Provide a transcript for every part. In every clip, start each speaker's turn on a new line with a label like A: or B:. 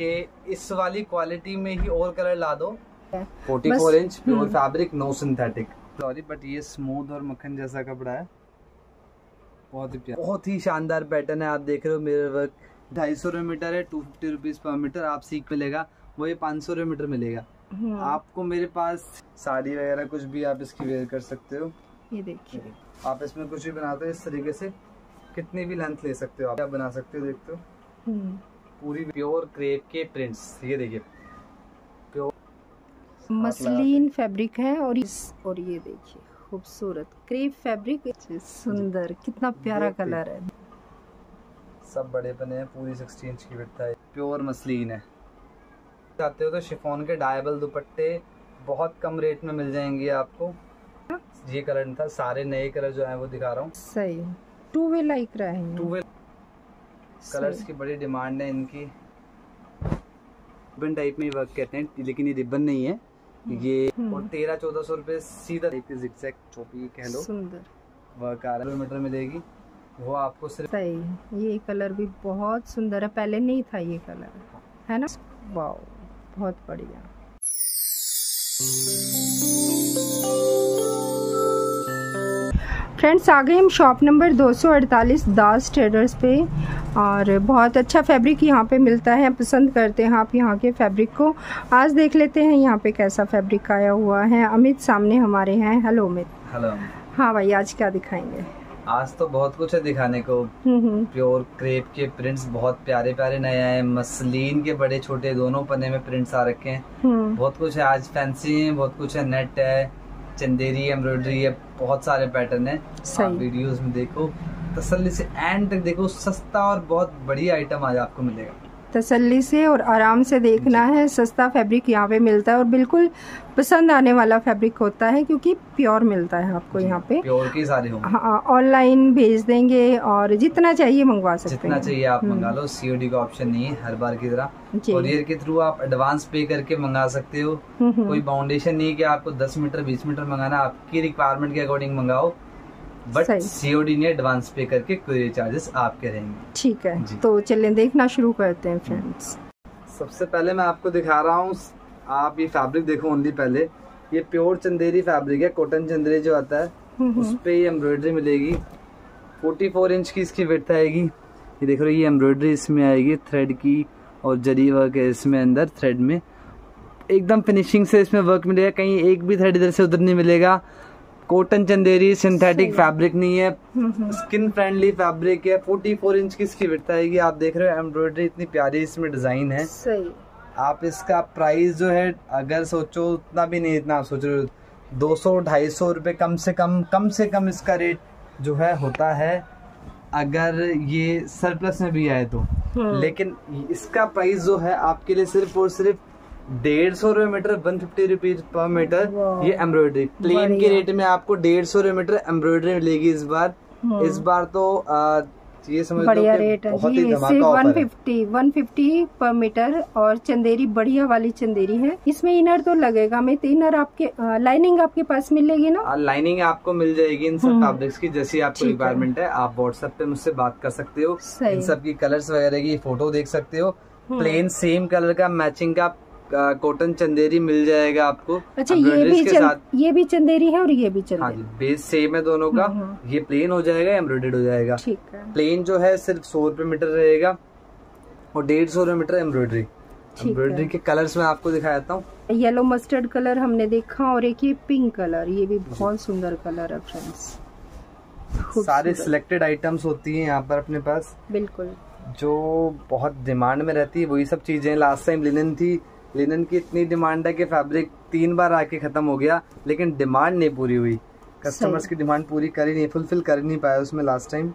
A: कि इस वाली क्वालिटी में ही और कलर ला दो।
B: है।
A: 44 inch pure. Fabric no synthetic sorry but ये स्मूथ और मक्खन जैसा कपड़ा है। बहुत ही प्यारा। बहुत ही शानदार पैटर्न है आप देख रहे हो मेरे वर्क ढाई सौ मीटर है two fifty rupees per meter आप सीख मिलेगा वो ये पाँच सौ मीटर मिलेगा।
B: हम्म,
A: आपको मेरे पास साड़ी वगैरह कुछ भी आप इसकी वेयर कर सकते हो।
B: ये देखिए।
A: आप इसमें कुछ भी बनाते हो इस तरीके से कितनी भी लेंथ ले सकते हो आप। क्या बना सकते हो देखते हो?
B: हम्म,
A: पूरी प्योर क्रेप के प्रिंट्स ये देखिए। प्योर
B: मसलिन फैब्रिक है और इस और ये देखिए खूबसूरत क्रेप फैब्रिक सुंदर कितना प्यारा कलर है।
A: सब बड़े बने हैं पूरी सिक्सटी इंच की विड्थ है। प्योर मसलिन है। चाहते हो तो शिफॉन के डायबल दुपट्टे बहुत कम रेट में मिल जाएँगे आपको। ये कलर था सारे नए कलर जो है वो दिखा रहा हूँ।
B: सही। टू वे लाइक रहे हैं
A: टू वे कलर्स की बड़ी डिमांड है इनकी। रिबन टाइप में वर्क कहते हैं लेकिन ये रिबन नहीं है। ये
B: हम्म।
A: और तेरह चौदह सौ रुपये सीधा एक जिक्सैक चोपी कह लो।
B: सुंदर।
A: वर्क आ रहा है किलोमीटर मिलेगी वो आपको सिर्फ़
B: सही ये कलर भी बहुत सुंदर है। पहले नहीं था ये कलर है ना? वाओ बहुत बढ़िया। फ्रेंड्स आ गए हम शॉप नंबर 248 दास ट्रेडर्स पे और बहुत अच्छा फैब्रिक यहाँ पे मिलता है पसंद करते हैं आप यहाँ के फैब्रिक को। आज देख लेते हैं यहाँ पे कैसा फैब्रिक आया हुआ है। अमित सामने हमारे हैं। हेलो अमित
A: हेलो
B: हाँ भाई आज क्या दिखाएँगे?
A: आज तो बहुत कुछ है दिखाने को।
B: हम्म हम्म।
A: प्योर क्रेप के प्रिंट्स बहुत प्यारे प्यारे नए आए मसलिन के बड़े छोटे दोनों पन्ने में प्रिंट्स आ रखे हैं।
B: हम्म।
A: बहुत कुछ है। आज फैंसी है बहुत कुछ है। नेट है चंदेरी एम्ब्रॉयडरी है बहुत सारे पैटर्न है। आप वीडियोस में देखो। तसल्ली से एंड तक देखो सस्ता और बहुत बढ़िया आइटम आज आपको मिलेगा।
B: तसल्ली से और आराम से देखना है सस्ता फैब्रिक यहाँ पे मिलता है और बिल्कुल पसंद आने वाला फैब्रिक होता है क्योंकि प्योर मिलता है आपको यहाँ पे।
A: प्योर के सारे होंगे।
B: हाँ ऑनलाइन भेज देंगे और जितना चाहिए मंगवा सकते हैं।
A: जितना चाहिए आप मंगा लो सीओडी का ऑप्शन नहीं है हर बार की तरह। कोरियर के थ्रू आप एडवांस पे करके मंगा सकते हो।
B: हम्म, हम्म,
A: कोई बाउंडेशन नहीं है कि आपको 10 मीटर 20 मीटर मंगाना आपकी रिक्वायरमेंट के अकॉर्डिंग मंगाओ। बट। सीओडी नहीं एडवांस पे करके कोरियर चार्जेस आपके रहेंगे।
B: ठीक है। तो चलें देखना शुरू करते हैं फ्रेंड्स
A: सबसे पहले मैं आपको दिखा रहा हूँ आप ये फैब्रिक देखो ओनली पहले। ये प्योर चंदेरी फैब्रिक है कॉटन चंदेरी जो आता है
B: हम्म,
A: उस पे ये एम्ब्रॉयडरी मिलेगी। 44 इंच की इसकी विड्थ आएगी। ये देख रहे हो ये एम्ब्रॉयडरी इसमें आएगी थ्रेड की और जरी वर्क है इसमें अंदर थ्रेड में। एकदम फिनिशिंग से इसमें वर्क मिलेगा कहीं एक भी थ्रेड इधर से उधर नहीं मिलेगा। कॉटन चंदेरी सिंथेटिक फैब्रिक नहीं है। स्किन फ्रेंडली फैब्रिक है। 44 इंच की इसकी विड्थ आएगी। आप देख रहे हो एम्ब्रॉयडरी इतनी प्यारी इसमें डिज़ाइन है।
B: सही।
A: आप इसका प्राइस जो है अगर सोचो उतना भी नहीं इतना आप सोच रहे हो। दो सौ ढाई सौ रुपये कम से कम कम से कम इसका रेट जो है होता है अगर ये सरप्लस में भी आए तो।
B: हम्म,
A: लेकिन इसका प्राइस जो है आपके लिए सिर्फ़ और सिर्फ़ डेढ़ सौ रुपये meter one fifty rupees per meter ये एम्ब्रॉयडरी। प्लेन के रेट में आपको डेढ़ सौ रुपये मीटर एम्ब्रॉयडरी मिलेगी इस बार।
B: हम्म।
A: इस बार तो आ, ये समझ
B: बढ़िया रेट है। जी
A: ही धमाका ऑफ़र है।
B: 150 150 पर मीटर और चंदेरी बढ़िया वाली चंदेरी है। इसमें इनर तो लगेगा। मैं इनर आपके लाइनिंग आपके पास मिलेगी ना?
A: लाइनिंग आपको मिल जाएगी इन सब। फैब्रिक्स की जैसी आपको
B: है।
A: रिक्वायरमेंट है। आप व्हाट्सएप पे मुझसे बात कर सकते हो। इन सब की कलर्स वगैरह की फ़ोटो देख सकते हो। प्लेन सेम कलर का मैचिंग का कॉटन चंदेरी मिल जाएगा आपको।
B: अच्छा ये भी
A: के साथ
B: ये भी चंदेरी है और ये भी
A: हाँ
B: चंदेरी
A: जी बेस सेम है दोनों का।
B: हम्म, हम्म।
A: ये प्लेन हो जाएगा एम्ब्रॉयडेड हो जाएगा।
B: ठीक है।
A: प्लेन जो है सिर्फ़ सौ रुपए मीटर रहेगा और डेढ़ सौ रुपए मीटर एम्ब्रॉयडरी एम्ब्रॉयडरी के कलर्स में आपको दिखा देता हूँ।
B: येलो मस्टर्ड कलर हमने देखा और एक ये पिंक कलर ये भी बहुत सुंदर कलर है फ्रेंड्स
A: सारे सिलेक्टेड आइटम्स होती हैं यहाँ पर अपने पास।
B: बिल्कुल।
A: जो बहुत डिमांड में रहती है वही सब चीज़ें। लास्ट टाइम लिनन थी लिनन की इतनी डिमांड है कि फैब्रिक तीन बार आके खत्म हो गया लेकिन डिमांड नहीं पूरी हुई। कस्टमर्स की डिमांड पूरी करी नहीं फुलफिल कर नहीं पाया उसमें लास्ट टाइम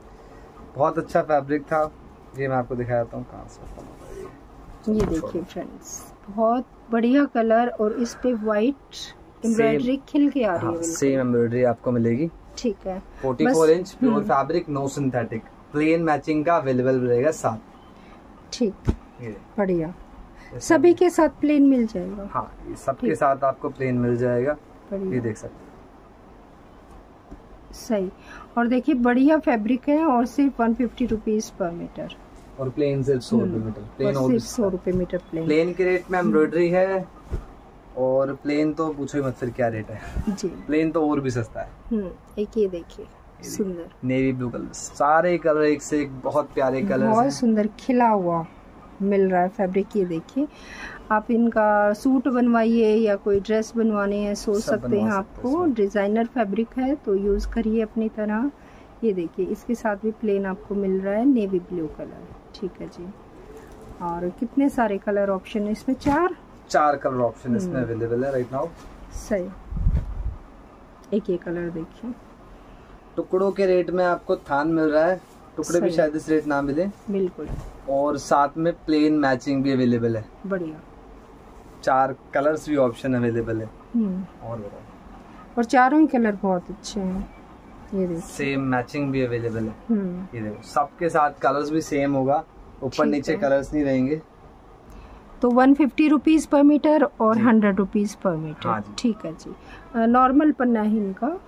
A: बहुत अच्छा फैब्रिक था। ये मैं आपको दिखाता हूँ कहाँ से
B: ये देखिए फ्रेंड्स बहुत बढ़िया कलर और इस पे वाइट एम्ब्रॉयडरी खिल के आ रही है
A: सेम एम्ब्रॉयडरी आपको मिलेगी।
B: ठीक है।
A: 44
B: बस-
A: inch pure fabric no synthetic plain matching का अवेलेबल रहेगा साथ
B: ठीक। बढ़िया। सभी के साथ प्लेन मिल जाएगा।
A: हाँ सबके साथ आपको प्लेन मिल जाएगा। ये देख सकते
B: सही। और देखिए बढ़िया फैब्रिक है और सिर्फ़ one fifty rupees per meter
A: और प्लेन सिर्फ़ सौ रुपए मीटर प्लेन
B: और सिर्फ़ सौ रुपए मीटर प्लेन
A: प्लेन के रेट में एम्ब्रॉयडरी है और प्लेन तो पूछो ही मत फिर क्या रेट है।
B: जी।
A: प्लेन तो और भी सस्ता है।
B: हम्म एक ये देखिए सुंदर।
A: नेवी ब्लू कलर सारे कलर एक से एक बहुत प्यारे कलर
B: बहुत सुंदर खिला हुआ। मिल रहा है फैब्रिक ये देखिए। आप इनका सूट बनवाइए या कोई ड्रेस बनवाने हैं सोच सकते हैं आपको। डिज़ाइनर फैब्रिक है तो यूज़ करिए अपनी तरह। ये देखिए इसके साथ भी प्लेन आपको मिल रहा है नेवी ब्लू कलर ठीक है जी। और कितने सारे कलर ऑप्शन है इसमें? चार?
A: चार कलर ऑप्शन इसमें
B: हम्म।
A: अवेलेबल है राइट नाउ
B: सही। एक ये कलर देखिए।
A: टुकड़ों के रेट में आपको थान मिल रहा है। टुकड़े भी शायद इस रेट ना मिले।
B: बिल्कुल।
A: और साथ में प्लेन मैचिंग भी अवेलेबल है।
B: बढ़िया।
A: चार कलर्स भी ऑप्शन अवेलेबल है।
B: हम्म।
A: और
B: और चारों ही कलर बहुत अच्छे हैं। ये देखिए
A: सेम मैचिंग भी अवेलेबल है।
B: हम्म।
A: ये देखो सबके साथ कलर्स भी सेम होगा। ऊपर नीचे कलर्स नहीं रहेंगे।
B: तो one fifty rupees per metre और हंड्रेड रुपीज़ पर
A: हाँ
B: मीटर
A: जी।
B: ठीक है जी। नॉर्मल पन्ना है इनका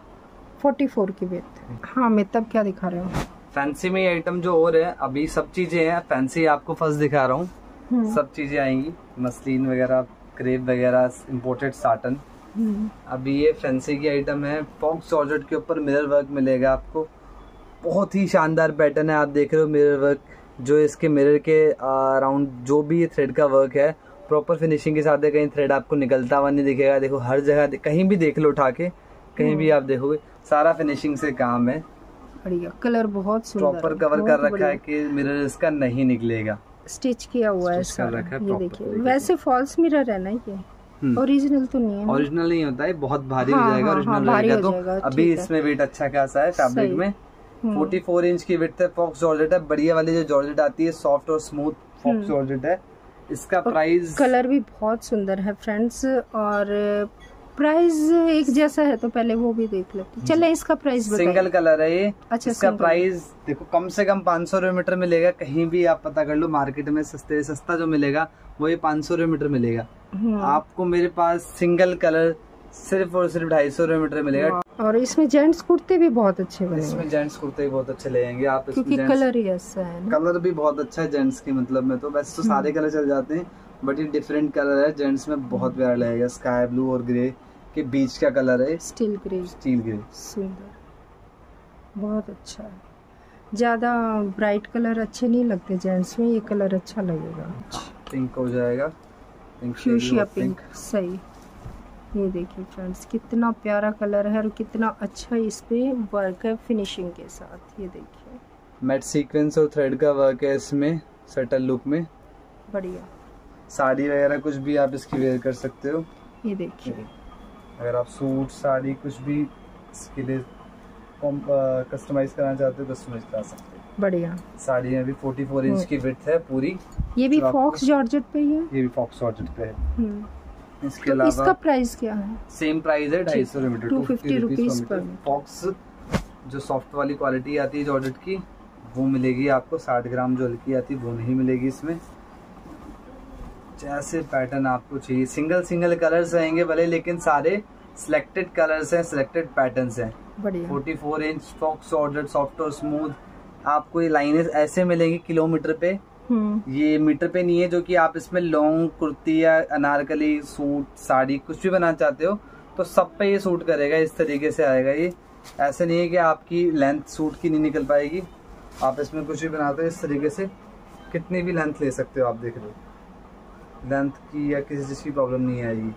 B: फोर्टी फोर की वेथ हाँ मैं तब क्या दिखा रहे हो?
A: फैंसी में आइटम जो और है अभी सब चीज़ें हैं फैंसी आपको फ़र्स्ट दिखा रहा हूँ।
B: हम्म,
A: सब चीज़ें आएँगी मसलिन वगैरह क्रेप वगैरह इम्पोर्टेड साटन
B: हम्म,
A: अभी ये फैंसी की आइटम है फॉक्स जॉर्जेट के ऊपर मिरर वर्क मिलेगा आपको। बहुत ही शानदार पैटर्न है आप देख रहे हो मिरर वर्क जो इसके मिरर के अराउंड जो भी ये थ्रेड का वर्क है प्रॉपर फिनिशिंग के साथ है कहीं थ्रेड आपको निकलता हुआ नहीं दिखेगा। देखो हर जगह कहीं भी देख लो उठा के कहीं भी आप देखोगे सारा फिनिशिंग से काम है।
B: बढ़िया कलर बहुत सुंदर
A: प्रॉपर कवर कर रखा है कि मिरर इसका नहीं निकलेगा।
B: स्टिच किया हुआ है सारा
A: रखा है
B: ये देखिए। वैसे फॉल्स मिरर है ना ये?
A: हम्म।
B: ओरिजिनल तो नहीं है
A: ओरिजिनल नहीं होता है बहुत भारी
B: हाँ,
A: हो जाएगा
B: हाँ,
A: ओरिजिनल
B: हाँ,
A: रहेगा तो अभी इसमें वेट अच्छा खासा है फैब्रिक में।
B: हम्म,
A: 44 इंच की विड्थ है फॉक्स जॉर्जेट है बढ़िया वाली जो जॉर्जेट आती है सॉफ्ट और स्मूथ फॉक्स
B: हम्म।
A: जॉर्जेट है। इसका प्राइस
B: कलर भी बहुत सुंदर है फ्रेंड्स और प्राइस एक जैसा है तो पहले वो भी देख लेते चले इसका प्राइस
A: सिंगल कलर है ये।
B: अच्छा,
A: इसका प्राइस देखो कम से कम 500 रुपए मीटर मिलेगा। कहीं भी आप पता कर लो मार्केट में सस्ते सस्ता जो मिलेगा वो ये 500 रुपए मीटर मिलेगा।
B: हम्म,
A: आपको मेरे पास सिंगल कलर सिर्फ़ और सिर्फ़ ढाई सौ रुपए मीटर मिलेगा।
B: और इसमें जेंट्स कुर्ते भी बहुत अच्छे बने
A: इसमें जेंट्स कुर्ते भी बहुत अच्छे ले जाएँगे आप इसमें
B: क्योंकि कलर ही ऐसा है
A: कलर भी बहुत अच्छा है जेंट्स के मतलब में तो। वैसे तो सारे कलर चल जाते हैं। बट ये डिफरेंट कलर है। जेंट्स में बहुत प्यारा लगेगा। स्काई ब्लू और ग्रे के बीच का कलर है।
B: स्टील ग्रे
A: स्टील ग्रे
B: सुंदर। बहुत अच्छा है। ज़्यादा ब्राइट कलर अच्छे नहीं लगते जेंट्स में। ये कलर अच्छा लगेगा।
A: पिंक हो जाएगा। पिंक
B: फ्यूशिया पिंक सही। ये देखिए फ्रेंड्स कितना प्यारा कलर है और कितना अच्छा इस पे वर्क है फिनिशिंग के साथ। ये देखिए।
A: मैट सीक्वेंस और थ्रेड का वर्क है इसमें सटल लुक में।
B: बढ़िया।
A: साड़ी वगैरह कुछ भी आप इसकी वेयर कर सकते हो।
B: ये देखिए।
A: अगर आप सूट साड़ी कुछ भी इसके लिए कस्टमाइज करना चाहते हो कस्टमाइज करा सकते हो।
B: बढ़िया।
A: साड़ी में भी 44 इंच की विड्थ है पूरी।
B: ये भी
A: तो
B: फॉक्स जॉर्जेट पे ही है?
A: ये भी फॉक्स जॉर्जेट पे है।
B: हम्म।
A: इसके
B: तो इसका
A: अलावा
B: प्राइस क्या है?
A: सेम प्राइस है ढाई सौ मीटर
B: 250 रुपीस पर
A: फॉक्स जो सॉफ्ट वाली क्वालिटी आती है जॉर्जेट की वो मिलेगी आपको 60 ग्राम जो हल्की आती है वो नहीं मिलेगी इसमें। जैसे पैटर्न आपको चाहिए। सिंगल सिंगल कलर्स रहेंगे भले लेकिन सारे सिलेक्टेड कलर्स हैं सिलेक्टेड पैटर्न्स हैं।
B: Forty
A: four inch faux georgette soft और स्मूथ आपको ये लाइनें ऐसे मिलेंगी किलोमीटर पे।
B: हम्म।
A: ये मीटर पे नहीं है जो कि आप इसमें लॉन्ग कुर्ती या अनारकली सूट साड़ी कुछ भी बनाना चाहते हो तो सब पे ये सूट करेगा इस तरीके से आएगा ये। ऐसे नहीं है कि आपकी लेंथ सूट की नहीं निकल पाएगी। आप इसमें कुछ भी बनाते हो इस तरीके से कितनी भी लेंथ ले सकते हो आप देख रहे हो। लेंथ की या किसी चीज़ की प्रॉब्लम नहीं आएगी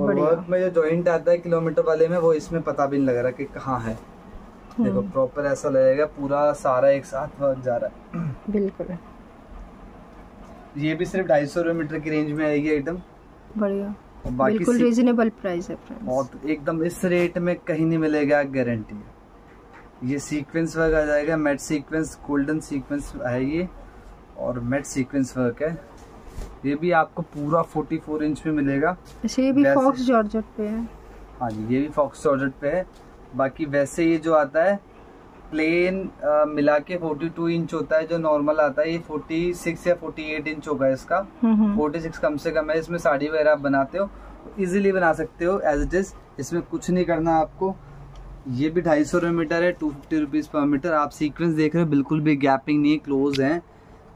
A: और। वर्क में जो जॉइंट आता है किलोमीटर वाले में वो इसमें पता भी नहीं लग रहा कि कहाँ है। देखो
B: हम्म,
A: प्रॉपर ऐसा लगेगा पूरा सारा एक साथ वर्क जा रहा है।
B: बिल्कुल।
A: ये भी सिर्फ़ ढाई सौ मीटर की रेंज में आएगी आइटम
B: बढ़िया। बिल्कुल रीजनेबल प्राइस है
A: बहुत एकदम इस रेट में कहीं नहीं मिलेगा गारंटी ये सीक्वेंस वर्क आ जाएगा मेट सीक्वेंस गोल्डन सीक्वेंस है ये और मेट सीक्वेंस वर्क है। ये भी आपको पूरा 44 इंच में मिलेगा।
B: अच्छा ये भी फॉक्स जॉर्जेट पे है।
A: हाँ जी ये भी फॉक्स जॉर्जेट पे है। बाकी वैसे ये जो आता है प्लेन मिला के 42 इंच होता है जो नॉर्मल आता है ये 46 या 48 इंच होगा इसका।
B: हम्म, हम्म,
A: 46 कम से कम है इसमें साड़ी वगैरह आप बनाते हो इजीली बना सकते हो एज इट इज़ इसमें कुछ नहीं करना आपको। ये भी ढाई सौ मीटर है two fifty rupees per metre आप सीक्वेंस देख रहे हो बिल्कुल भी गैपिंग नहीं है क्लोज है।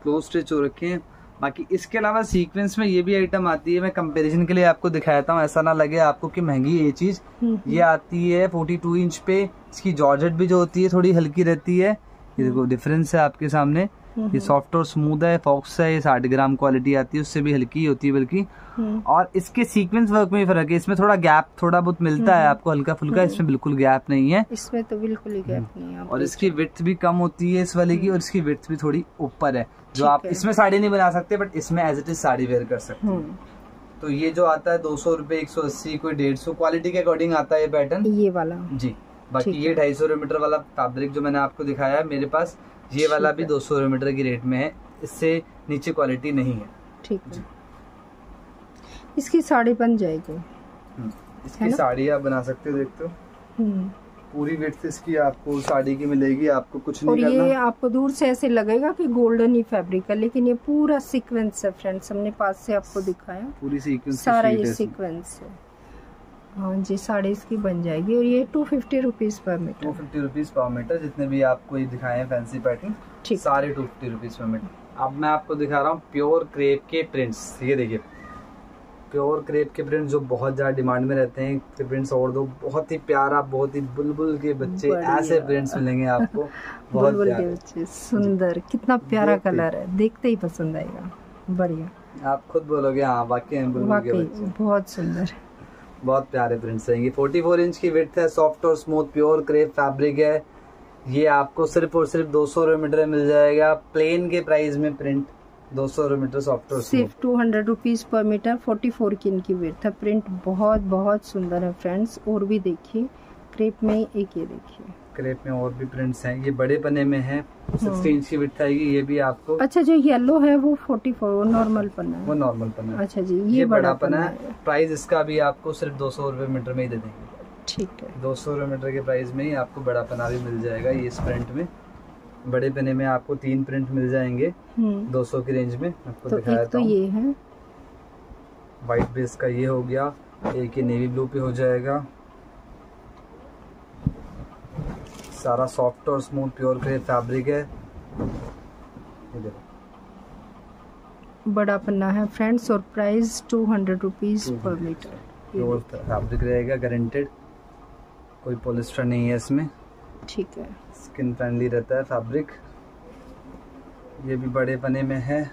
A: क्लोज स्टिच हो रखे हैं। बाकी इसके अलावा सीक्वेंस में ये भी आइटम आती है मैं कंपैरिजन के लिए आपको दिखाता हूँ ऐसा ना लगे आपको कि महँगी ये चीज़।
B: हम्म,
A: ये आती है 42 इंच पे इसकी जॉर्जेट भी जो होती है थोड़ी हल्की रहती है। ये देखो डिफरेंस है आपके सामने। ये सॉफ्ट और स्मूथ है फॉक्स है ये साठ ग्राम क्वालिटी आती है उससे भी हल्की होती है बल्कि।
B: हम्म,
A: और इसके सीक्वेंस वर्क में फ़र्क है इसमें थोड़ा गैप थोड़ा बहुत मिलता है आपको हल्का फुल्का इसमें बिल्कुल गैप नहीं है।
B: इसमें तो बिल्कुल ही गैप नहीं है
A: और इसकी विड्थ भी कम होती है इस वाले की और इसकी विड्थ भी थोड़ी ऊपर है। जो आप इसमें साड़ी नहीं बना सकते बट इसमें as it is sari wear कर सकते हैं।
B: हम्म,
A: तो ये जो आता है दो सौ रुपये एक सौ अस्सी कोई डेढ़ सौ क्वालिटी के अकॉर्डिंग आता है ये पैटर्न
B: ये वाला।
A: जी। बाकी ये ढाई सौ मीटर वाला फैब्रिक जो मैंने आपको दिखाया है मेरे पास ये वाला भी दो सौ मीटर की रेट में है इससे नीचे क्वालिटी नहीं है।
B: ठीक है। इसकी साड़ी बन जाएगी।
A: हम्म। इसकी साड़ी आप बना सकते हो देखते हो।
B: हम्म,
A: पूरी वेट इसकी आपको साड़ी की मिलेगी आपको कुछ
B: और
A: नहीं
B: ये
A: करना।
B: आपको दूर से ऐसे लगेगा कि गोल्डन ही फैब्रिक है लेकिन ये पूरा सीक्वेंस है फ्रेंड्स हमने पास से आपको दिखाया।
A: पूरी सीक्वेंस
B: सारा ये सीक्वेंस है। हाँ जी साड़ी इसकी बन जाएगी और ये two fifty rupees per metre two
A: fifty rupees per metre जितने भी आपको ये दिखाए हैं फैंसी पैटर्न
B: ठीक।
A: सारे two fifty rupees per metre अब मैं आपको दिखा रहा हूँ प्योर क्रेप के प्रिंट्स ये देखिए प्योर क्रेप के प्रिंट्स जो बहुत ज़्यादा डिमांड में रहते हैं प्रिंट्स और दो बहुत ही प्यारा बहुत ही बुलबुल के बच्चे ऐसे प्रिंट्स मिलेंगे आपको बहुत
B: बुलबुल के बच्चे सुंदर कितना प्यारा कलर है देखते ही पसंद आएगा बढ़िया।
A: आप खुद बोलोगे हाँ वाकई हैं बुलबुल के बच्चे।
B: बहुत सुंदर।
A: बहुत प्यारे प्रिंट्स रहेंगे। 44 इंच की विड्थ है सॉफ्ट और स्मूथ प्योर क्रेप फैब्रिक है। ये आपको सिर्फ़ और सिर्फ़ दो सौ मीटर में मिल जाएगा प्लेन के प्राइस में प्रिंट दो सौ मीटर सॉफ्ट
B: सिर्फ़ two hundred rupees per metre forty four की इनकी विड्थ है। प्रिंट बहुत बहुत सुंदर है फ्रेंड्स और भी देखिए क्रेप में एक ये देखिए।
A: क्रेप में और भी प्रिंट्स हैं। ये बड़े पने में है। सिक्सटी इंच की विड्थ आएगी। ये भी आपको
B: अच्छा जो येलो है वो फोर्टी फोर नॉर्मल पन्ना
A: वो नॉर्मल पना है।
B: अच्छा जी
A: ये,
B: ये
A: बड़ा
B: बड़ा
A: पना है।
B: है।
A: प्राइस इसका भी आपको सिर्फ़ दो सौ रुपये मीटर में ही दे देंगे।
B: ठीक है।
A: दो सौ मीटर के प्राइस में ही आपको बड़ा पना भी मिल जाएगा ये इस प्रिंट में। बड़े पने में आपको तीन प्रिंट मिल जाएँगे
B: हम्म।
A: 200 की रेंज में आपको
B: तो
A: दिखाया
B: तो ये है।
A: वाइट बेस का ये हो गया एक ये नेवी ब्लू पे हो जाएगा। सारा सॉफ्ट और स्मूथ प्योर क्रेप फैब्रिक है।
B: बड़ा पन्ना है फ्रेंड्स और price two hundred rupees per metre
A: pure fabric रहेगा गारंटेड कोई पोलिस्टर नहीं है इसमें।
B: ठीक है।
A: स्किन फ्रेंडली रहता है फैब्रिक। ये भी बड़े पने में है।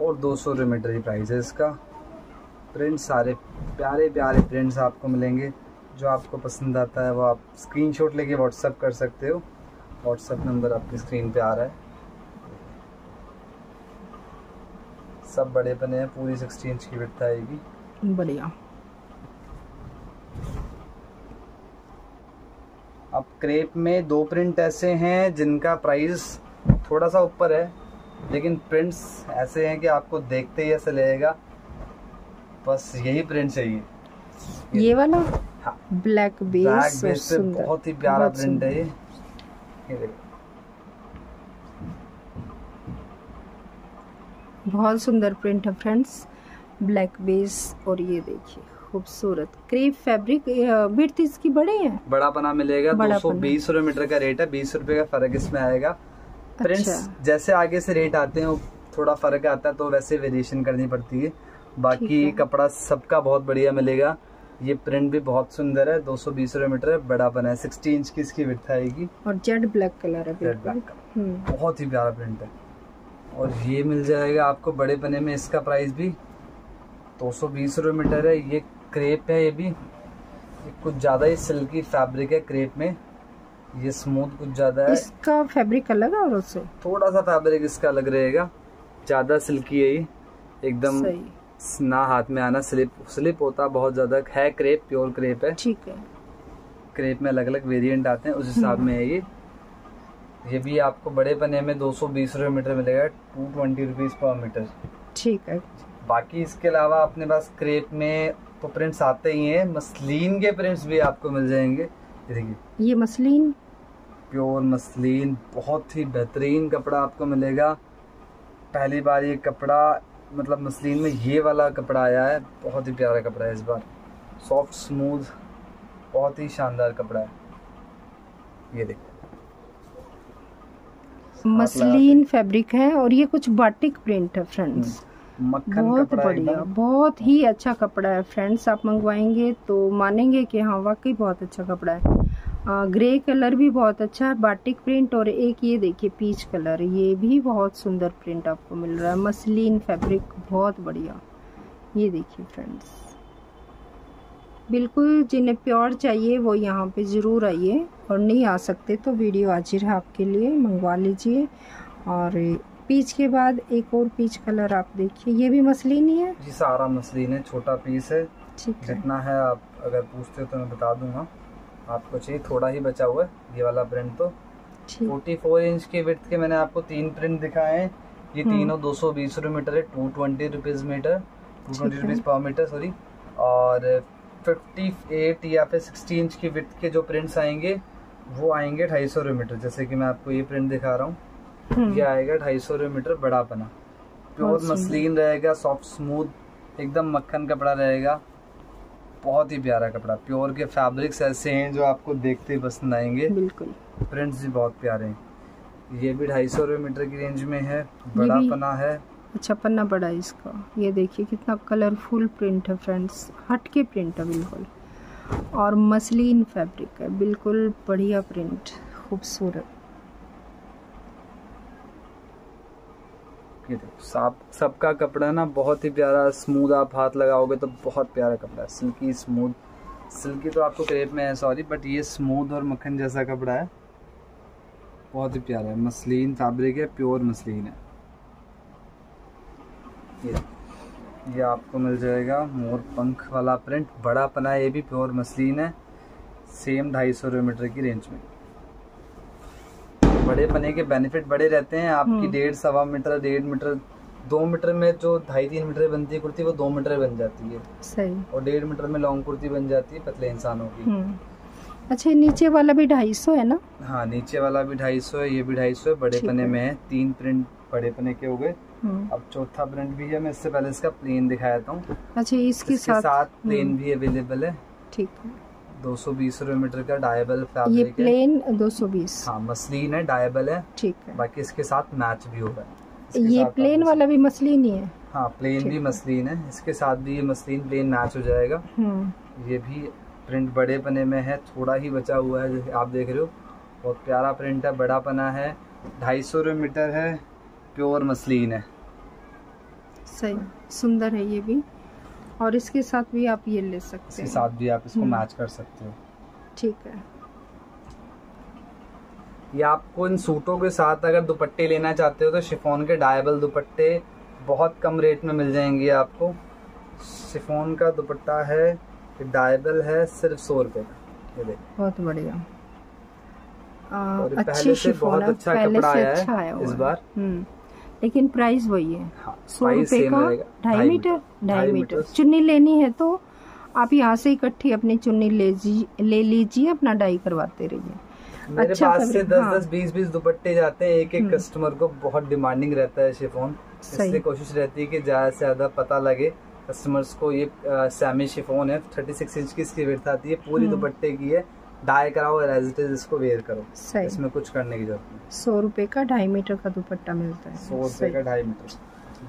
A: और दो सौ मीटर ही प्राइस है इसका। प्रिंट सारे प्यारे प्यारे प्रिंट्स आपको मिलेंगे। जो आपको पसंद आता है वो आप स्क्रीनशॉट लेके व्हाट्सअप कर सकते हो। व्हाट्सअप नंबर आपकी स्क्रीन पे आ रहा है। सब बड़े पने हैं पूरी सिक्सटी इंच की विड्थ आएगी।
B: बढ़िया।
A: अब क्रेप में दो प्रिंट ऐसे हैं जिनका प्राइस थोड़ा सा ऊपर है लेकिन प्रिंट्स ऐसे हैं कि आपको देखते ही ऐसा लगेगा। बस यही प्रिंट चाहिए।
B: ये वाला?
A: हाँ।
B: ब्लैक
A: ब्लैक
B: बेस और
A: बेस पे बहुत ही प्यारा
B: बहुत
A: प्रिंट है ये। ये
B: बहुत सुंदर प्रिंट है फ्रेंड्स ब्लैक बेस और ये देखिए। खूबसूरत। क्रेप फैब्रिक विड्थ इसकी बड़े है।
A: बड़ा पना मिलेगा दो सौ बीस रुपए मीटर का रेट है बीस रुपए का फ़र्क इसमें आएगा। प्रिंट्स
B: अच्छा।
A: जैसे आगे से रेट आते हैं थोड़ा फ़र्क आता है तो वैसे वेरिएशन करनी पड़ती है। बाकी
B: है।
A: कपड़ा सबका बहुत बढ़िया मिलेगा। ये प्रिंट भी बहुत सुंदर है दो सौ बीस रुपए मीटर है बड़ा पना है। सिक्सटी इंच की इसकी विर्थ आएगी।
B: और जेड ब्लैक कलर है। हम्म।
A: बहुत ही प्यारा प्रिंट है। और ये मिल जाएगा आपको बड़े पने में इसका प्राइस भी दो सौ बीस रुपये मीटर है। ये क्रेप है ये भी। ये कुछ ज़्यादा ही सिल्की फैब्रिक है क्रेप में। ये स्मूथ कुछ ज़्यादा है।
B: इसका फैब्रिक अलग है और उससे?
A: थोड़ा सा फैब्रिक इसका अलग रहेगा। ज़्यादा सिल्की है ये। एकदम ना हाथ में आना। स्लिप स्लिप होता बहुत ज़्यादा। है क्रेप प्योर क्रेप है।
B: ठीक है।
A: क्रेप में अलग अलग वेरिएंट आते हैं। उस हिसाब में है ये। ये भी आपको बड़े पने में दो सौ बीस रुपये मीटर मिलेगा। Two twenty rupees per metre.
B: ठीक है।
A: बाकी इसके अलावा अपने पास क्रेप में तो प्रिंट्स आते ही हैं मसलिन के प्रिंट्स भी आपको मिल जाएँगे। ये देखिए।
B: ये मसलिन?
A: प्योर मसलिन बहुत ही बेहतरीन कपड़ा आपको मिलेगा। पहली बार ये कपड़ा मतलब मसलिन में ये वाला कपड़ा आया है बहुत ही प्यारा कपड़ा है इस बार। सॉफ्ट स्मूथ बहुत ही शानदार कपड़ा है। ये देखो
B: मसलिन फैब्रिक है और ये कुछ बाटिक प्रिंट है फ्रेंड्स
A: मक्खन
B: बहुत बढ़िया बहुत ही अच्छा कपड़ा है। फ्रेंड्स आप मंगवाएँगे तो मानेंगे कि हाँ वाकई बहुत अच्छा कपड़ा है। आ, ग्रे कलर भी बहुत अच्छा है बाटिक प्रिंट और एक ये देखिए पीच कलर ये भी बहुत सुंदर प्रिंट आपको मिल रहा है। मसलिन फैब्रिक बहुत बढ़िया। ये देखिए फ्रेंड्स बिल्कुल जिन्हें प्योर चाहिए वो यहाँ पे ज़रूर आइए और नहीं आ सकते तो वीडियो हाजिर है आपके लिए मंगवा लीजिए। और पीच के बाद एक और पीच कलर आप देखिए। ये भी मसलिन ही? है
A: जी सारा मसलिन है छोटा पीस है।
B: ठीक है।
A: जितना है आप अगर पूछते हो तो मैं बता दूँगा। आपको चाहिए थोड़ा ही बचा हुआ है ये वाला प्रिंट तो।
B: ठीक।
A: 44 इंच के विड्थ के मैंने आपको तीन प्रिंट दिखाए हैं। ये
B: हम्म।
A: तीनों दो सौ बीस रुपये मीटर है two twenty rupees metre two twenty rupees per metre sorry और फिफ्टी एट या फिर सिक्सटी इंच की विड्थ के जो प्रिंट्स आएँगे वो आएँगे ढाई सौ रुपये मीटर। जैसे कि मैं आपको ये प्रिंट दिखा रहा हूँ। ये आएगा ढाई सौ रुपये मीटर बड़ा पना प्योर मसलिन रहेगा सॉफ्ट स्मूथ एकदम मक्खन कपड़ा रहेगा। बहुत ही प्यारा कपड़ा प्योर के फैब्रिक्स ऐसे हैं जो आपको देखते ही पसंद आएँगे।
B: बिल्कुल।
A: प्रिंट्स भी बहुत प्यारे हैं। ये भी ढाई सौ रुपये मीटर की रेंज में है बड़ा पना है।
B: अच्छा पन्ना बड़ा है इसका। ये देखिए कितना कलरफुल प्रिंट है फ्रेंड्स हट के प्रिंट है बिल्कुल। और मसलिन फैब्रिक है बिल्कुल बढ़िया प्रिंट खूबसूरत।
A: ये देखो, सब, सबका कपड़ा ना बहुत ही प्यारा स्मूथ आप हाथ लगाओगे तो बहुत प्यारा कपड़ा है। सिल्की स्मूथ सिल्की तो आपको क्रेप में है सॉरी बट ये स्मूथ और मक्खन जैसा कपड़ा है। बहुत ही प्यारा है। मसलिन फैब्रिक है प्योर मसलिन है। ये ये आपको मिल जाएगा मोर पंख वाला प्रिंट बड़ा पना ये भी प्योर मसलिन है। सेम ढाई सौ रुपये मीटर की रेंज में। बड़े पने के बेनिफिट बड़े रहते हैं। आपकी
B: हम्म।
A: डेढ़ सवा मीटर डेढ़ मीटर दो मीटर में जो ढाई तीन मीटर बनती है कुर्ती वो दो मीटर बन जाती है।
B: सही।
A: और डेढ़ मीटर में लॉन्ग कुर्ती बन जाती है पतले इंसानों की।
B: हम्म। अच्छा नीचे वाला भी ढाई सौ है ना?
A: हाँ नीचे वाला भी ढाई सौ है ये भी ढाई सौ है बड़े पने में है तीन प्रिंट बड़े पने के हो गए।
B: हम्म,
A: अब चौथा प्रिंट भी है मैं इससे पहले इसका प्लेन दिखाया था
B: अच्छा इसके साथ
A: साथ प्लेन भी अवेलेबल है।
B: ठीक है।
A: दो सौ बीस रुपये मीटर का डायबल
B: ये
A: फैब्रिक है।
B: प्लेन 220
A: हाँ मसलिन है डायबल है।
B: ठीक है।
A: बाकी इसके साथ मैच भी होगा।
B: ये प्लेन वाला भी मसलिन ही है।
A: हाँ प्लेन भी। मसलिन है। इसके साथ भी ये मसलिन प्लेन मैच हो जाएगा।
B: हम्म।
A: ये भी प्रिंट बड़े पने में है थोड़ा ही बचा हुआ है जैसे आप देख रहे हो। बहुत प्यारा प्रिंट है बड़ा पना है। ढाई सौ रुपये मीटर है प्योर मसलिन है।
B: सही सुंदर है ये भी। और इसके साथ भी आप ये ले सकते हैं।
A: इसके साथ भी आप इसको
B: हम्म।
A: मैच कर सकते हो।
B: ठीक है।
A: ये आपको इन सूटों के साथ अगर दुपट्टे लेना चाहते हो तो शिफोन के डायबल दुपट्टे बहुत कम रेट में मिल जाएँगे आपको। शिफोन का दुपट्टा है डायबल है सिर्फ़ सौ रुपये का। ये देखो।
B: बहुत बढ़िया। आ,
A: और
B: अच्छी
A: पहले से बहुत अच्छा कपड़ा आया है
B: अच्छा
A: इस
B: है।
A: बार।
B: लेकिन प्राइस वही है
A: हाँ
B: सौ रुपए का ढाई मीटर ढाई मीटर। चुन्नी लेनी है तो आप यहाँ से इकट्ठी अपनी चुन्नी ले लीजिए अपना डाई करवाते रहिए
A: मेरे
B: अच्छा
A: पास से दस
B: हाँ।
A: दस बीस बीस दुपट्टे जाते हैं एक एक। कस्टमर को बहुत डिमांडिंग रहता है शिफोन। इसलिए कोशिश रहती है कि ज़्यादा से ज़्यादा पता लगे कस्टमर्स को ये सैमी शिफोन है 36 इंच की इसकी विड्थ आती है पूरी
B: हम्म।
A: दुपट्टे की है डाई कराओ और एज इट इज़ इसको वेयर करो।
B: सही।
A: इसमें कुछ करने की ज़रूरत नहीं।
B: सौ रुपए का ढाई मीटर का दुपट्टा मिलता है।
A: सौ रुपए का ढाई मीटर।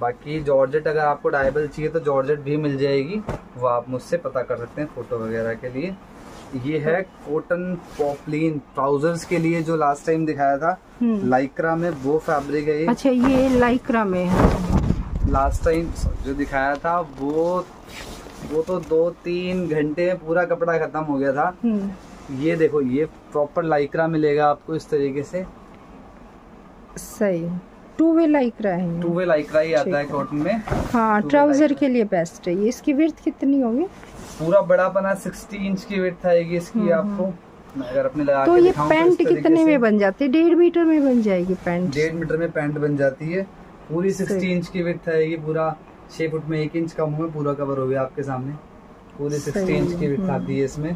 A: बाकी जॉर्जेट अगर आपको डायबल चाहिए तो जॉर्जेट भी मिल जाएगी। वो आप मुझसे पता कर सकते हैं फ़ोटो वगैरह के लिए। ये है कॉटन पॉपलिन ट्राउजर्स के लिए जो लास्ट टाइम दिखाया था।
B: हम्म।
A: लाइक्रा में वो फैब्रिक है ये।
B: अच्छा ये लाइक्रा में है।
A: लास्ट टाइम जो दिखाया था वो वो तो दो तीन घंटे में पूरा कपड़ा खत्म हो गया था।
B: हम्म,
A: ये देखो ये प्रॉपर लाइक्रा मिलेगा आपको इस तरीके से।
B: सही। टू वे लाइक्रा है
A: टू वे लाइक्रा ही आता है। कॉटन में।
B: हाँ ट्राउज़र के लिए बेस्ट है ये। इसकी विर्थ कितनी होगी?
A: पूरा बड़ा बना सिक्सटी इंच की वेट आएगी इसकी
B: हम्म,
A: आपको। अगर अपने लगा
B: तो ये पैंट
A: तरीके
B: कितने में बन जाती है? डेढ़ मीटर में बन जाएगी पैंट
A: डेढ़ मीटर में पैंट बन जाती है। पूरी सिक्सटी इंच की वेट आएगी। पूरा छह फुट में एक इंच कम हुआ पूरा कवर हो गया आपके सामने। पूरी सिक्सटी इंच की वेट
B: हम्म।
A: आती है इसमें।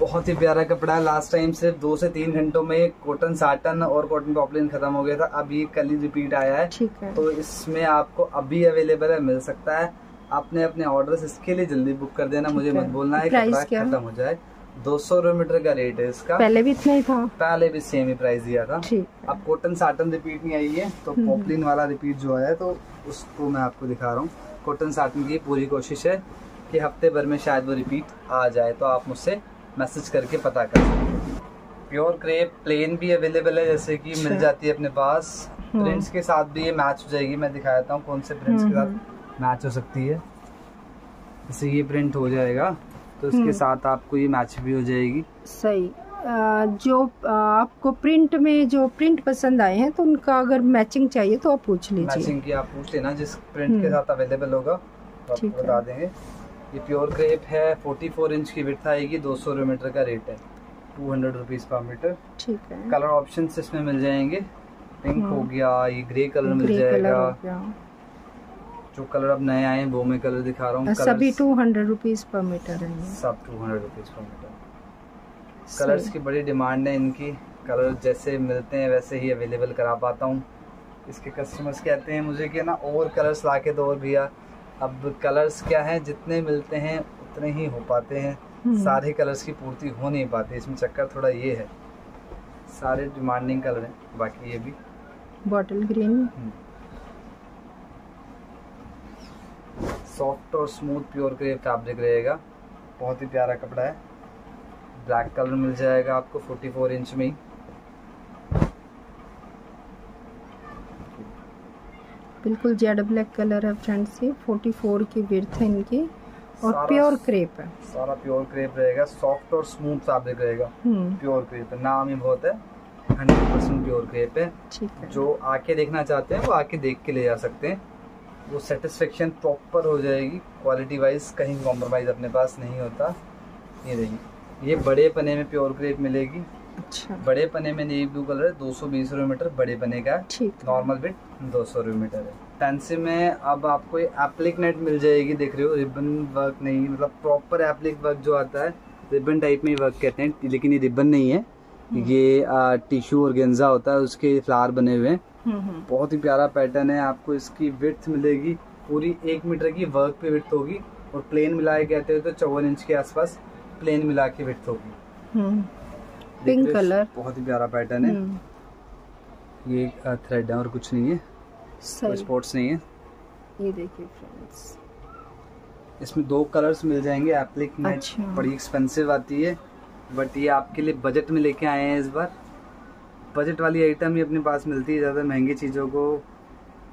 A: बहुत ही प्यारा कपड़ा है। लास्ट टाइम सिर्फ़ दो से तीन घंटों में कॉटन साटन और कॉटन पॉपलिन खत्म हो गया था। अभी कल ही रिपीट आया है।
B: ठीक है।
A: तो इसमें आपको अभी अवेलेबल है मिल सकता है। आपने अपने ऑर्डर इसके लिए जल्दी बुक कर देना। मुझे मत बोलना है कपड़ा खत्म हो जाए। दो सौ मीटर का रेट है इसका।
B: पहले भी इतना ही था।
A: पहले भी सेम ही प्राइस दिया था। अब कॉटन साटन रिपीट नहीं आई है तो
B: हम्म।
A: पॉपलिन वाला रिपीट जो है तो उसको मैं आपको दिखा रहा हूँ। कॉटन साटन की पूरी कोशिश है कि हफ़्ते भर में शायद वो रिपीट आ जाए तो आप मुझसे मैसेज करके पता कर सकते हैं। प्योर क्रेप प्लेन भी अवेलेबल है जैसे कि मिल
B: अच्छा।
A: जाती है अपने पास।
B: हम्म।
A: प्रिंट्स के साथ भी ये मैच हो जाएगी मैं दिखा देता हूँ कौन से प्रिंट्स के
B: हम्म,
A: साथ मैच हो सकती है। जैसे ये प्रिंट हो जाएगा तो इसके
B: हम्म।
A: साथ आपको ये मैच भी हो जाएगी।
B: सही। जो आपको प्रिंट में जो प्रिंट पसंद आए हैं तो उनका अगर मैचिंग चाहिए तो आप पूछ लीजिए।
A: मैचिंग की आप पूछ लेना जिस प्रिंट के
B: हम्म।
A: साथ अवेलेबल होगा तो आपको बता देंगे। ये प्योर क्रेप है 44 इंच की विड्थ आएगी 200 मीटर का रेट है। Two hundred rupees per metre.
B: ठीक है।
A: कलर ऑप्शन इसमें मिल जाएँगे। पिंक हो।
B: हम्म।
A: गया ये ग्रे कलर मिल जाएगा। जो कलर अब नए आए हैं वो मैं कलर दिखा रहा हूँ।
B: सभी two hundred rupees per metre है
A: सब two hundred rupees per metre. Colours की बड़ी डिमांड है इनकी। कलर जैसे मिलते हैं वैसे ही अवेलेबल करा पाता हूँ। इसके कस्टमर्स कहते हैं मुझे कि ना और कलर्स ला के दो और भैया। अब कलर्स क्या है? जितने मिलते हैं उतने ही हो पाते हैं।
B: हम्म।
A: सारे कलर्स की पूर्ति हो नहीं पाती। इसमें चक्कर थोड़ा ये है। सारे डिमांडिंग कलर हैं। बाकी ये भी।
B: बॉटल ग्रीन
A: सॉफ्ट और स्मूथ प्योर क्रेप फैब्रिक रहेगा। बहुत ही प्यारा कपड़ा है। ब्लैक कलर मिल जाएगा आपको 44 इंच में ही।
B: बिल्कुल जेड ब्लैक कलर है फ्रेंड्स ये 44 की विर्थ है इनकी और प्योर क्रेप है।
A: सारा प्योर क्रेप रहेगा सॉफ्ट और स्मूथ फैब्रिक रहेगा।
B: हम्म।
A: प्योर क्रेप है नाम ही बहुत है हंड्रेड परसेंट प्योर क्रेप है।
B: ठीक है।
A: जो आके देखना चाहते हैं वो आके देख के ले जा सकते हैं। वो सेटिस्फेक्शन प्रॉपर हो जाएगी क्वालिटी वाइज कहीं कॉम्प्रोमाइज अपने पास नहीं होता। ये देखिए ये बड़े पने में प्योर क्रेप मिलेगी।
B: अच्छा।
A: बड़े पने में नेवी ब्लू कलर है दो सौ बीस मीटर बड़े पने का। नॉर्मल बिट दो सौ मीटर है। फैंसी में अब आपको एप्लिक नेट मिल जाएगी देख रहे हो रिबन वर्क नहीं मतलब प्रॉपर एप्लिक वर्क जो आता है रिबन टाइप में वर्क कहते हैं लेकिन ये रिबन नहीं है। ये टिश्यू और गेंजा होता है उसके फ्लावर बने हुए हैं।
B: हम्म हम्म।
A: बहुत ही प्यारा पैटर्न है आपको इसकी विड्थ मिलेगी पूरी एक मीटर की वर्क पे विथ होगी और प्लेन मिला के कहते हो तो चौवन इंच के आसपास प्लेन मिला के विड्थ होगी। हो?
B: color।
A: बहुत ही प्यारा पैटर्न है।
B: हम्म,
A: ये थ्रेड है और कुछ नहीं है। कोई
B: सही
A: स्पोर्ट्स नहीं है।
B: ये देखिए फ्रेंड्स
A: इसमें दो कलर्स मिल जाएँगे। एप्लिक नेट
B: अच्छा।
A: बड़ी एक्सपेंसिव आती है बट ये आपके लिए बजट में लेके आए हैं इस बार। बजट वाली आइटम ही अपने पास मिलती है ज़्यादा महँगी चीज़ों को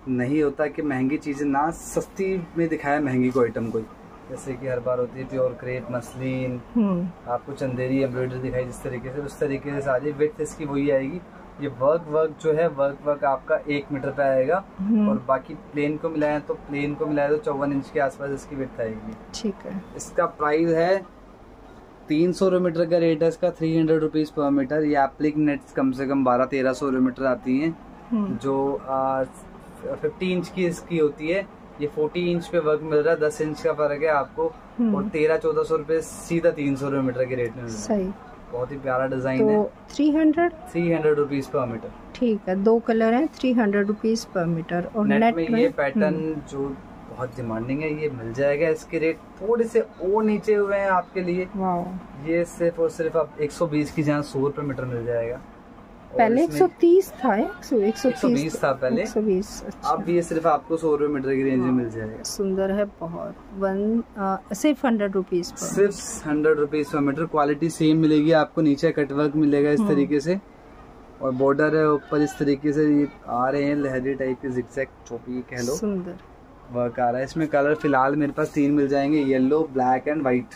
A: नहीं होता कि महँगी चीज़ें ना सस्ती में दिखाए महँगी को आइटम कोई। जैसे कि हर बार होती है प्योर क्रेप मसलिन।
B: हम्म।
A: आपको चंदेरी एम्ब्रॉयडरी दिखाई जिस तरीके से उस तरीके से सारी विथ इसकी वही आएगी। ये वर्क वर्क जो है वर्क वर्क आपका एक मीटर पे आएगा।
B: हम्म,
A: और बाकी प्लेन को मिलाएँ तो प्लेन को मिलाएँ तो चौवन इंच के आसपास इसकी विथ आएगी।
B: ठीक है।
A: इसका प्राइस है तीन सौ मीटर का रेट है इसका three hundred rupees per metre ये एप्लिक नेट्स कम से कम बारह तेरह सौ मीटर आती हैं।
B: हम्म,
A: जो फिफ्टी इंच की इसकी होती है ये फोर्टी इंच पे वर्क मिल रहा है दस इंच का फ़र्क है आपको
B: हम्म,
A: और तेरह चौदह सौ रुपये सीधा तीन सौ रुपये मीटर के रेट में है।
B: सही।
A: बहुत ही प्यारा डिज़ाइन है।
B: तो three hundred
A: three hundred rupees per metre
B: ठीक है दो कलर हैं three hundred rupees per metre और
A: नेट
B: नेट
A: में
B: में
A: ये पैटर्न जो बहुत डिमांडिंग है ये मिल जाएगा इसके रेट थोड़े से और नीचे हुए हैं आपके लिए। ये सिर्फ़ और सिर्फ़ आप 120 की जहाँ सौ रुपए मीटर मिल जाएगा।
B: पहले
A: इसमें
B: 130 था 100 130
A: 120 था पहले।
B: 120 अच्छा।
A: अब ये सिर्फ़ आपको सौ रुपए मीटर की रेंज में मिल जाएगा।
B: सुंदर है बहुत। वन सिर्फ़ हंड्रेड रुपीज़
A: सिर्फ़ hundred rupees per metre quality same मिलेगी आपको नीचे कटवर्क मिलेगा इस
B: हम्म।
A: तरीके से। और बॉर्डर है ऊपर इस तरीके से ये आ रहे हैं लहरी टाइप के जिक्सैक कह लो।
B: सुंदर।
A: वर्क आ रहा है। इसमें कलर फ़िलहाल मेरे पास तीन मिल जाएँगे yellow black and white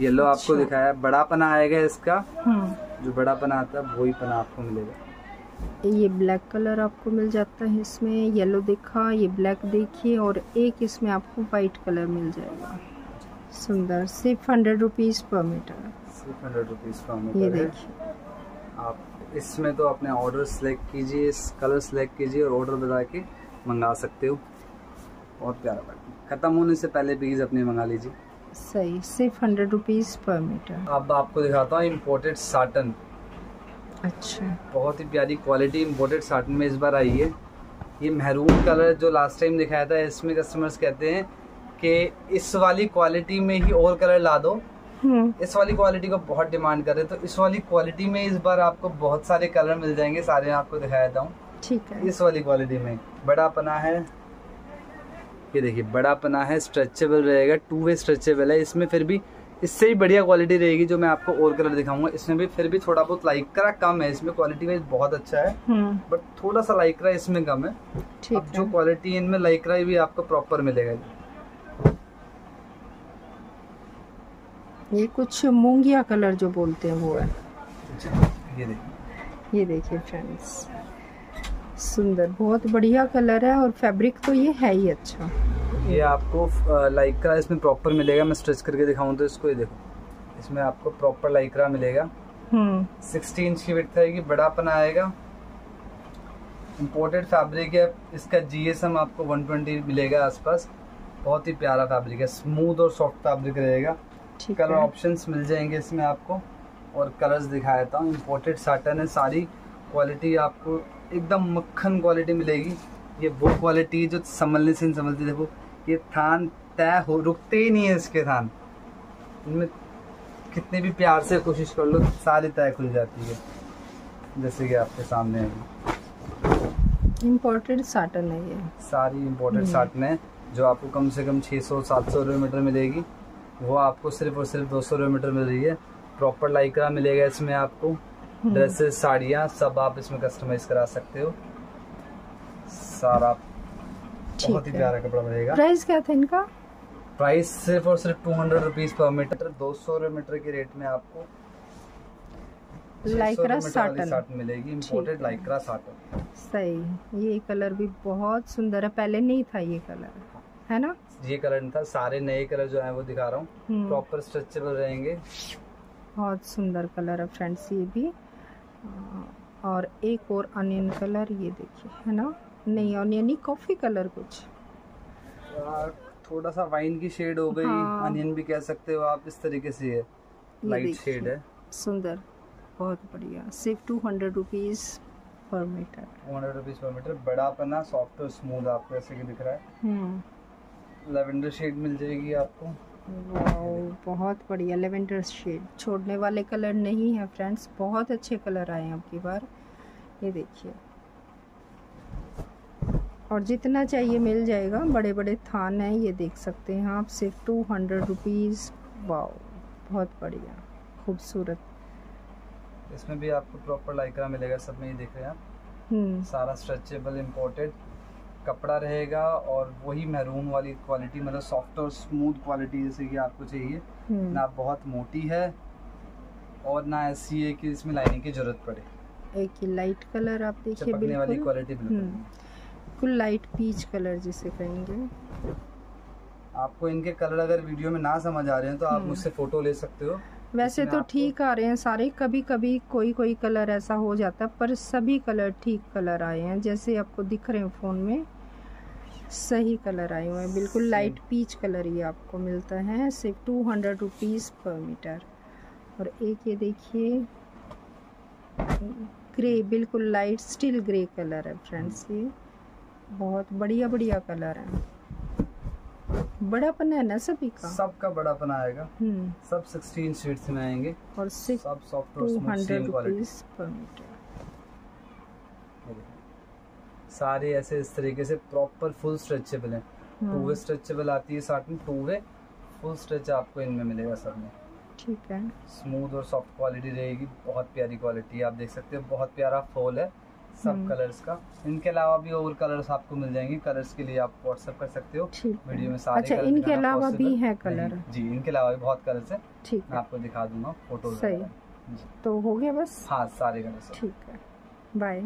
A: yellow आपको
B: अच्छा।
A: दिखाया बड़ा पना आएगा इसका।
B: हम्म।
A: जो बड़ा पना आता है वही पना आपको मिलेगा।
B: ये ब्लैक कलर आपको मिल जाता है इसमें येलो देखा ये ब्लैक देखिए और एक इसमें आपको वाइट कलर मिल जाएगा। सुंदर सिर्फ़ हंड्रेड रुपीज़ पर मीटर।
A: सिर्फ़ हंड्रेड रुपीज़
B: ये
A: मीटर है।
B: देखिए।
A: आप इसमें तो अपने ऑर्डर सेलेक्ट कीजिए इस कलर सेलेक्ट कीजिए और ऑर्डर बता के मंगा सकते हो। बहुत प्यारा पैटर्न खत्म होने से पहले प्लीज़ अपने मंगा लीजिए।
B: सही सिर्फ़ हंड्रेड रुपीज़ पर मीटर
A: अब आपको दिखाता हूँ इम्पोर्टेड साटन
B: अच्छा।
A: बहुत ही प्यारी क्वालिटी इम्पोर्टेड साटन में इस बार आई है। ये महरून कलर जो लास्ट टाइम दिखाया था इसमें कस्टमर्स कहते हैं कि इस वाली क्वालिटी में ही और कलर ला दो।
B: हम्म।
A: इस वाली क्वालिटी को बहुत डिमांड कर रहे तो इस वाली क्वालिटी में इस बार आपको बहुत सारे कलर मिल जाएँगे सारे आपको दिखाया हूँ।
B: ठीक है।
A: इस वाली क्वालिटी में बड़ा पना है। ये देखिए बड़ा पना है स्ट्रेचेबल रहेगा टू वे स्ट्रेचेबल है। इसमें फिर भी इससे ही बढ़िया क्वालिटी रहेगी जो मैं आपको और कलर दिखाऊँगा। इसमें भी फिर भी थोड़ा बहुत लाइक्रा कम है इसमें क्वालिटी वाइज बहुत अच्छा है।
B: हम्म।
A: बट थोड़ा सा लाइक्रा इसमें कम है।
B: ठीक
A: अब जो क्वालिटी इनमें लाइक्रा भी आपको प्रॉपर मिलेगा।
B: ये कुछ मूंगिया कलर जो बोलते हैं वो है।
A: ये देखिए।
B: ये देखिए फ्रेंड्स सुंदर बहुत बढ़िया कलर है और फैब्रिक तो ये है ही अच्छा।
A: ये आपको लाइक्रा इसमें प्रॉपर मिलेगा मैं स्ट्रेच करके दिखाऊँ तो इसको ये देखो। इसमें आपको प्रॉपर लाइक्रा मिलेगा।
B: हम्म।
A: 60 इंच की विड्थ आएगी बड़ापन आएगा। इम्पोर्टेड फैब्रिक है इसका जीएसएम आपको 120 मिलेगा आसपास। बहुत ही प्यारा फैब्रिक है स्मूथ और सॉफ्ट फैब्रिक रहेगा। कलर ऑप्शंस मिल जाएँगे इसमें आपको। और कलर्स दिखा देता हूँ इम्पोर्टेड साटन है सारी क्वालिटी आपको एकदम मक्खन क्वालिटी मिलेगी। ये वो क्वालिटी जो संभलने से नहीं संभलती। देखो ये थान तय हो रुकते ही नहीं है इसके थान। इनमें कितने भी प्यार से कोशिश कर लो सारी तय खुल जाती है। जैसे कि आपके सामने है।
B: इम्पोर्टेड साटन है ये।
A: सारी इम्पोर्टेंट
B: हम्म।
A: साटन है जो आपको कम से कम 600-700 रुपये मीटर मिलेगी। वो आपको सिर्फ़ और सिर्फ़ 200 रुपये मीटर मिल रही है। प्रॉपर लाइक्रा मिलेगा इसमें आपको। ड्रेसेस साड़ियाँ सब आप इसमें कस्टमाइज करा सकते हो। सारा बहुत ही प्यारा कपड़ा मिलेगा।
B: प्राइस क्या था इनका?
A: प्राइस सिर्फ़ और सिर्फ़ two hundred rupees per metre दो सौ मीटर के रेट में आपको
B: लाइक्रा साटन
A: मिलेगी इम्पोर्टेड लाइक्रा साटन
B: सही ये कलर भी बहुत सुंदर है पहले नहीं था ये कलर है ना?
A: ये कलर नहीं था सारे नए कलर जो है वो दिखा रहा हूँ।
B: हम्म,
A: प्रॉपर स्ट्रेचेबल रहेंगे।
B: बहुत सुंदर कलर है फ्रेंड्स ये भी। और एक और अनियन कलर ये देखिए है ना? नहीं अनियन ही कॉफ़ी कलर कुछ।
A: थोड़ा सा वाइन की शेड हो गई।
B: हाँ।
A: अनियन भी कह सकते हो आप इस तरीके से है। लाइट शेड है।
B: सुंदर बहुत बढ़िया। सिर्फ़ two hundred rupees per metre
A: two hundred rupees per metre बड़ा पन्ना सॉफ्ट और स्मूथ आपको ऐसे कि दिख रहा है।
B: हम्म।
A: लेवेंडर शेड मिल जाएगी आपको।
B: बहुत बढ़िया। लेवेंडर शेड छोड़ने वाले कलर नहीं है फ्रेंड्स बहुत अच्छे कलर आए हैं अब की बार। ये देखिए। और जितना चाहिए मिल जाएगा। बड़े बड़े थान हैं ये देख सकते हैं आप। सिर्फ़ टू हंड्रेड रुपीज़ वाओ बहुत बढ़िया। खूबसूरत।
A: इसमें भी आपको प्रॉपर लाइक्रा मिलेगा सब में ये देख रहे हैं आप।
B: हम्म।
A: सारा स्ट्रेचेबल इम्पोर्टेड कपड़ा रहेगा और वही मैरून वाली क्वालिटी मतलब सॉफ्ट और स्मूथ क्वालिटी जैसे कि आपको चाहिए।
B: हम्म।
A: ना बहुत मोटी है और ना ऐसी है कि इसमें लाइनिंग की ज़रूरत पड़े।
B: एक ही लाइट कलर आप देखिए
A: चिपकने वाली क्वालिटी बिल्कुल।
B: बिल्कुल लाइट पीच कलर जिसे कहेंगे।
A: आपको इनके कलर अगर वीडियो में ना समझ आ रहे हैं तो आप
B: हम्म।
A: मुझसे फ़ोटो ले सकते हो।
B: वैसे तो ठीक आ रहे हैं सारे। कभी कभी कोई कोई कलर ऐसा हो जाता है पर सभी कलर ठीक कलर आए हैं। जैसे आपको दिख रहे हैं फ़ोन में सही कलर आए हुए हैं। बिल्कुल लाइट पीच कलर ही आपको मिलता है सिर्फ़ two hundred rupees per metre और एक ये देखिए ग्रे बिल्कुल लाइट स्टील ग्रे कलर है फ्रेंड्स ये। बहुत बढ़िया बढ़िया कलर है। बड़ापन है ना सभी का?
A: सबका बड़ापन आएगा।
B: हम्म।
A: सब 16 शीट्स में आएँगे।
B: और
A: सब सॉफ्ट और
B: two
A: smooth
B: hundred
A: same quality
B: rupees per metre
A: सारे ऐसे इस तरीके से प्रॉपर फुल स्ट्रेचेबल है। टू वे स्ट्रेचेबल आती है satin two way full stretch आपको इनमें मिलेगा सब में।
B: ठीक है।
A: स्मूथ और सॉफ्ट क्वालिटी रहेगी बहुत प्यारी क्वालिटी आप देख सकते हो बहुत प्यारा फॉल है। सब
B: हम्म।
A: कलर्स का। इनके अलावा भी और कलर्स आपको मिल जाएँगे। कलर्स के लिए आप व्हाट्सएप कर सकते हो। वीडियो में सारे
B: अच्छा इनके अलावा भी है कलर
A: जी इनके अलावा भी बहुत कलर्स है।
B: ठीक
A: मैं आपको दिखा दूँगा फ़ोटो
B: सही। तो हो गया बस?
A: हाँ सारे कलर
B: ठीक है।
A: बाय